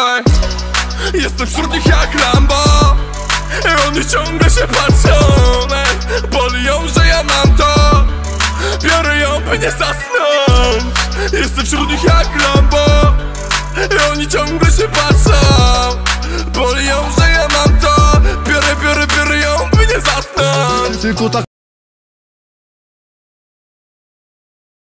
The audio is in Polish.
Ej, jestem wśród nich jak Rambo. I Oni ciągle się patrzą. Ej, boli ją, że ja mam to. Biorę ją, by nie zasnąć. Jestem wśród nich jak Rambo. I Oni ciągle się patrzą. Boli ją, że ja mam to. Biorę, biorę, biorę ją, by nie zasnąć. Tylko tak